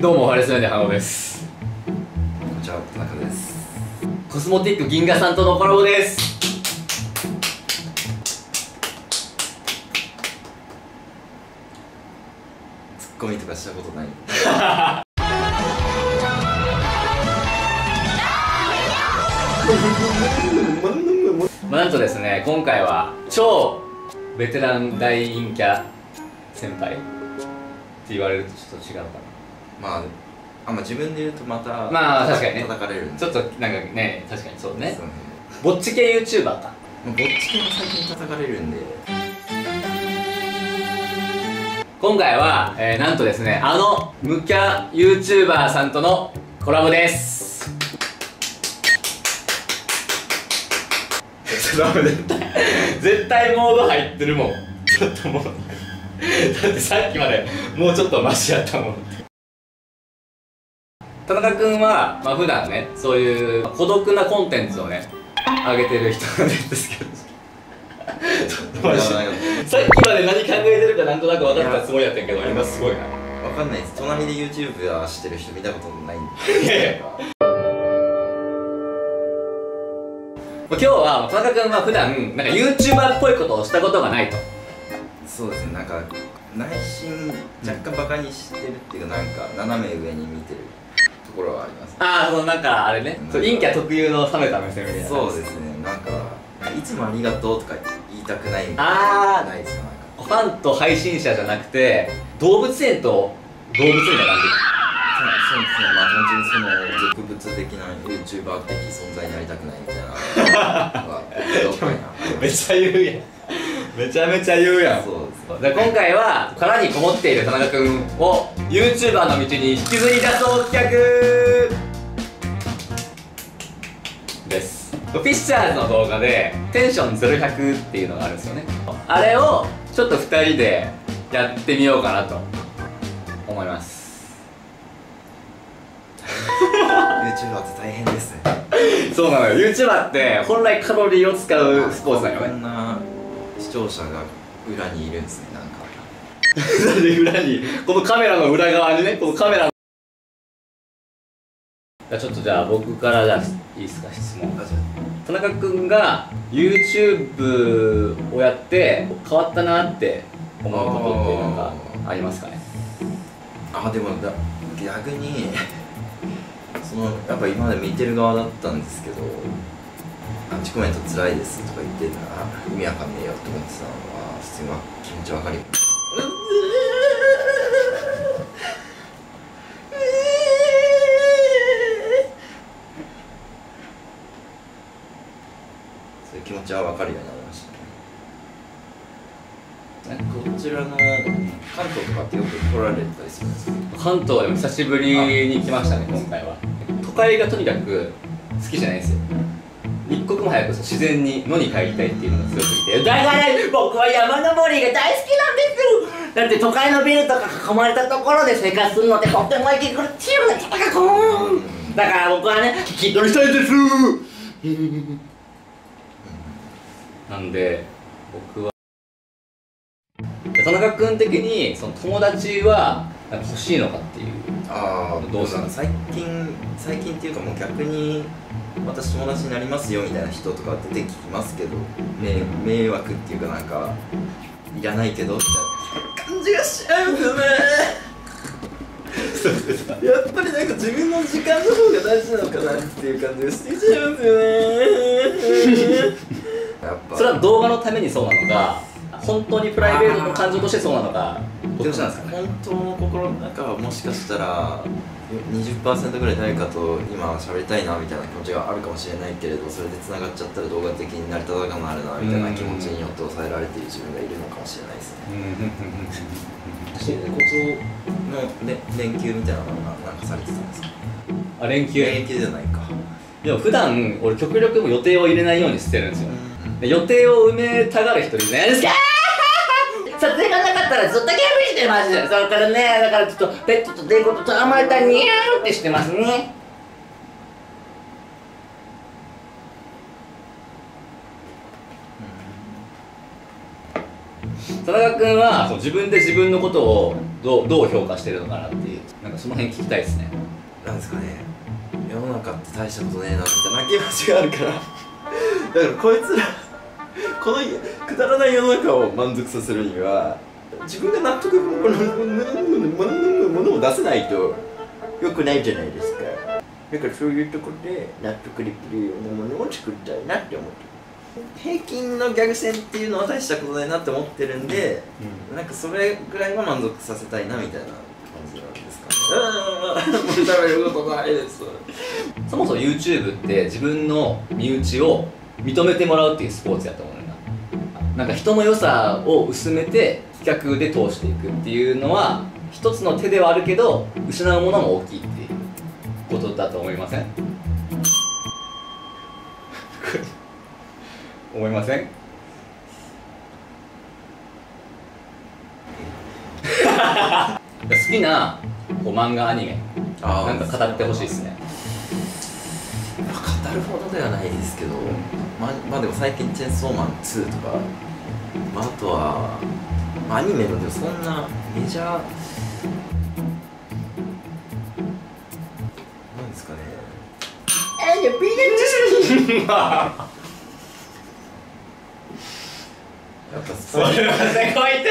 どうもハレスメンデハロです。こちは田中です。コスモティック銀河さんとのコラボです。ツッコミとかしたことない。まあなんとですね今回は超ベテラン大陰キャ先輩って言われるとちょっと違うかまああんま自分で言うとまたまあ確かにね。叩かれるんで。なちょっとなんかね確かにそうね。そうね。ぼっち系 YouTuber か。ぼっち系も最近叩かれるんで。今回は、えーなんとですねあのムキャ YouTuber さんとのコラボです。絶対絶対モード入ってるもん。ちょっともうだってさっきまでもうちょっとマシやったもん田中君は、まあ普段ねそういう孤独なコンテンツをね上げてる人なんですけど。さっきまで何考えてるかなんとなく分かったつもりやったんやけど今すごいな。わかんないです。隣で YouTuber してる人見たことないんで。今日は田中君は普段なんか YouTuber っぽいことをしたことがないと。そうですね。なんか内心若干バカにしてるっていうかなんか斜め上に見てるところはあります。ああそのなんかあれね。陰キャ特有の冷めた目線みたいな。そうですね。なんかいつもありがとうとか言いたくないみたいな。ないですかなんか。ファンと配信者じゃなくて動物園と動物みたいな感そうですねまあ単純にその俗物的な YouTuber 的存在になりたくないみたいな めっちゃ言うやん。めちゃめちゃ言うやん。そうで今回は殻にこもっている田中君を YouTuber の道に引きずり出そう企画です。フィッシャーズの動画でテンション0100っていうのがあるんですよね。あれをちょっと2人でやってみようかなと思います。YouTuber って大変ですね。そうなのよ。YouTuber って本来カロリーを使うスポーツだよこねんな視聴者が裏にいるんですねなんか。なんで裏に。このカメラの裏側にねこのカメラじゃあちょっとじゃあ僕からじゃあいいですか質問。あじゃ田中君が YouTube をやって変わったなって思うことってなんかありますかね？ああでもだ逆にそのやっぱ今まで見てる側だったんですけどアンチコメント辛いですとか言ってたら意味わかんねえよって思ってたのは普通にわ気持ちわかるよ。そういう気持ちはわかるようになりましたね。こちらの関東とかってよく来られたりするんですか？関東でも久しぶりに来ましたね今回は。都会がとにかく好きじゃないんですよ。一刻も早く自然に野に帰りたいっていうのが強すぎて。だから僕は山登りが大好きなんです。だって都会のビルとか囲まれたところで生活するのってとっても息苦しいよね田中君だから僕はね聞き取りたいです。なんで僕は田中君的にその友達は欲しいのかっていう。ああどうする最近最近っていうかもう逆に私友達になりますよみたいな人とか出てきますけど迷迷惑っていうかなんかいらないけどみたいな感じがしちゃうんですよね。やっぱりなんか自分の時間の方が大事なのかなっていう感じがしてきちゃうんですよね。やっぱ。それは動画のためにそうなのか本当にプライベートの感情としてそうなのかですか？ね本当の心の中はもしかしたら20%ぐらい誰かと今喋りたいなみたいな気持ちがあるかもしれないけれどそれでつながっちゃったら動画的に成り立たなくなるなみたいな気持ちによって抑えられている自分がいるのかもしれないですね。高校の、ね、連休みたいなのがなんかされてたんですか？あ連休？連休じゃないか。でも普段俺極力も予定を入れないようにしてるんですよ。で予定を埋めたがる人いるじゃないですか撮影がなかったらずっとゲームしてますそれからねだからちょっとペットとデコと戯れたらニャーってしてますね。田中君はそう自分で自分のことをどうどう評価してるのかなっていう。なんかその辺聞きたいですね。なんですかね。世の中って大したことねえなみたいな気持ちがあるから。だからこいつらこのくだらない世の中を満足させるには自分が納得ものものを出せないとよくないじゃないですか。だからそういうところで納得できるようなものを作りたいなって思って平均のギャグ戦っていうのは大したことないなって思ってるんで、なんかそれぐらいは満足させたいなみたいな感じなんですかね。うん。もう喋ることないですそもそも YouTube って自分の身内を認めてもらうっていうスポーツやと思うな。なんか人の良さを薄めて企画で通していくっていうのは一つの手ではあるけど失うものも大きいっていうことだと思いません？思いません？好きなこう漫画アニメなんか語ってほしいですね。語るほどではないですけど、まあ、まあでも最近「チェンソーマン2」とか、まあ、あとは、まあ、アニメのでもそんなメジャーなんですかね。やっぱそれはせこいって